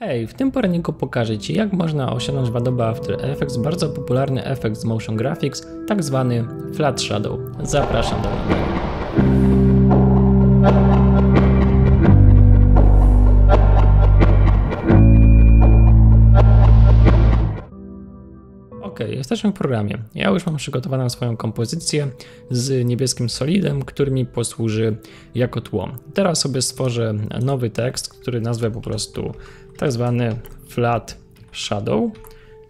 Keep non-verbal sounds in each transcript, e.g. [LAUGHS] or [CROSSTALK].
Hej, w tym poradniku pokażę Ci, jak można osiągnąć w Adobe After Effects bardzo popularny efekt z Motion Graphics, tak zwany Flat Shadow. Zapraszam do oglądania. Ok, jesteśmy w programie. Ja już mam przygotowaną swoją kompozycję z niebieskim solidem, który mi posłuży jako tło. Teraz sobie stworzę nowy tekst, który nazwę po prostu tak zwany flat shadow.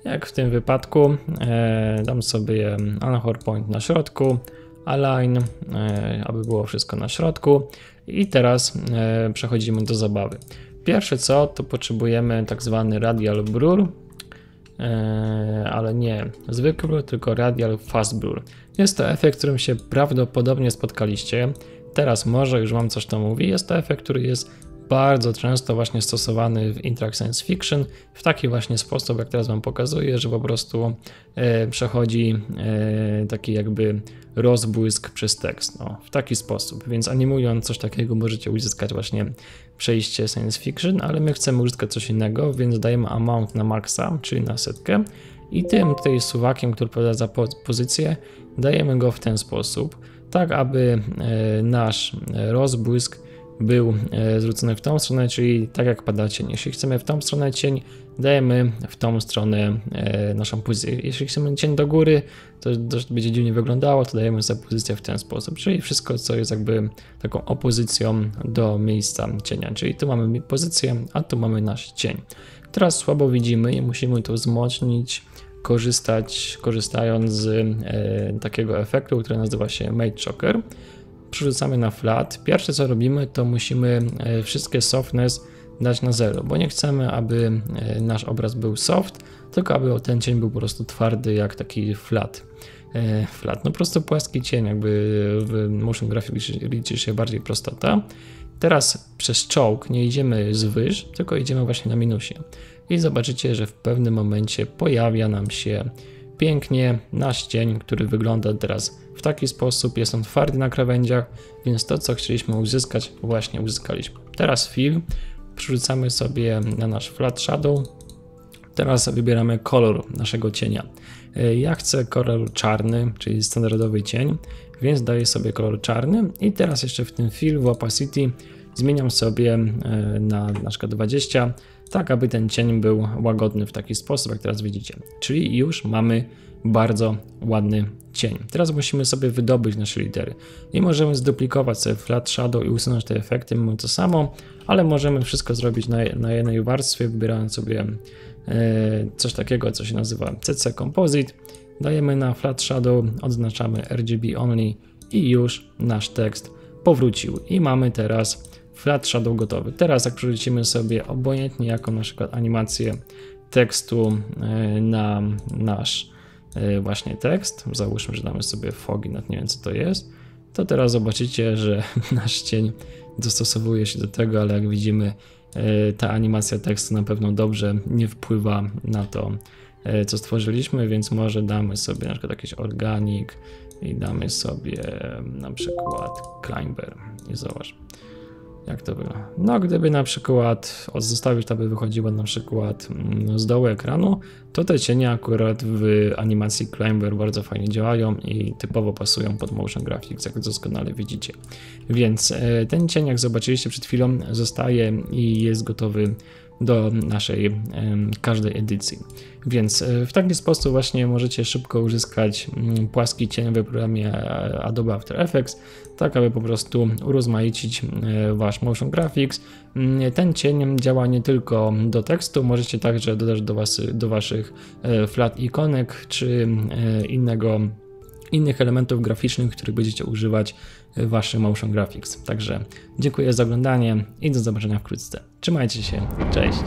Jak w tym wypadku e, dam sobie anchor point na środku, align, e, aby było wszystko na środku i teraz e, przechodzimy do zabawy. Pierwsze co, to potrzebujemy tak zwany radial blur, ale nie zwykły tylko radial fast blur. Jest to efekt, którym się prawdopodobnie spotkaliście. Teraz może już Wam coś to mówi. Jest to efekt, który jest bardzo często właśnie stosowany w intrach science fiction w taki właśnie sposób, jak teraz Wam pokazuję, że po prostu e, przechodzi e, taki jakby rozbłysk przez tekst. No, w taki sposób. Więc animując coś takiego możecie uzyskać właśnie przejście science fiction, ale my chcemy uzyskać coś innego, więc dajemy amount na maxa, czyli na setkę i tym tutaj suwakiem, który odpowiada za po pozycję, dajemy go w ten sposób, tak aby e, nasz rozbłysk był e, zwrócony w tą stronę, czyli tak jak pada cień. Jeśli chcemy w tą stronę cień, dajemy w tą stronę e, naszą pozycję. Jeśli chcemy cień do góry, to, to będzie dziwnie wyglądało, to dajemy sobie pozycję w ten sposób, czyli wszystko, co jest jakby taką opozycją do miejsca cienia. Czyli tu mamy pozycję, a tu mamy nasz cień. Teraz słabo widzimy i musimy to wzmocnić, korzystać, korzystając z e, takiego efektu, który nazywa się Made Shocker przerzucamy na flat. Pierwsze co robimy, to musimy e, wszystkie softness dać na zero, bo nie chcemy, aby e, nasz obraz był soft, tylko aby ten cień był po prostu twardy, jak taki flat. E, flat, no po prostu płaski cień, jakby w motion graphics liczy się bardziej prostota. Teraz przez czołg nie idziemy z wyż, tylko idziemy właśnie na minusie. I zobaczycie, że w pewnym momencie pojawia nam się pięknie nasz cień, który wygląda teraz w taki sposób. Jest on twardy na krawędziach, więc to, co chcieliśmy uzyskać, właśnie uzyskaliśmy. Teraz fill, przerzucamy sobie na nasz flat shadow. Teraz wybieramy kolor naszego cienia. E, ja chcę kolor czarny, czyli standardowy cień, więc daję sobie kolor czarny i teraz jeszcze w tym fill w opacity zmieniam sobie e, na na przykład 20, tak aby ten cień był łagodny w taki sposób, jak teraz widzicie. Czyli już mamy bardzo ładny cień. Teraz musimy sobie wydobyć nasze litery. I możemy zduplikować sobie flat shadow i usunąć te efekty. Mamy to samo, ale możemy wszystko zrobić na, na jednej warstwie, wybierając sobie e, coś takiego, co się nazywa CC Composite. Dajemy na flat shadow, odznaczamy RGB only i już nasz tekst powrócił. I mamy teraz flat shadow gotowy. Teraz jak przerzucimy sobie obojętnie jaką na przykład animację tekstu e, na nasz e, właśnie tekst, załóżmy, że damy sobie fogi, nawet nie wiem co to jest, to teraz zobaczycie, że [LAUGHS] nasz cień dostosowuje się do tego, ale jak widzimy e, ta animacja tekstu na pewno dobrze nie wpływa na to, co stworzyliśmy, więc może damy sobie na przykład jakiś organik i damy sobie na przykład climber i zobacz jak to było? No, gdyby na przykład zostawić, to by wychodziło na przykład mm, z dołu ekranu, to te cienie akurat w animacji Climber bardzo fajnie działają i typowo pasują pod motion graphics, jak doskonale widzicie. Więc e, ten cień, jak zobaczyliście przed chwilą, zostaje i jest gotowy do naszej każdej edycji. Więc e, w taki sposób właśnie możecie szybko uzyskać mm, płaski cień w programie e, Adobe After Effects, tak aby po prostu urozmaicić e, wasz motion graphics. Mm, ten cień działa nie tylko do tekstu, możecie także dodać do, was, do waszych flat ikonek czy innego innych elementów graficznych, których będziecie używać w waszym motion graphics. Także dziękuję za oglądanie i do zobaczenia wkrótce. Trzymajcie się, cześć!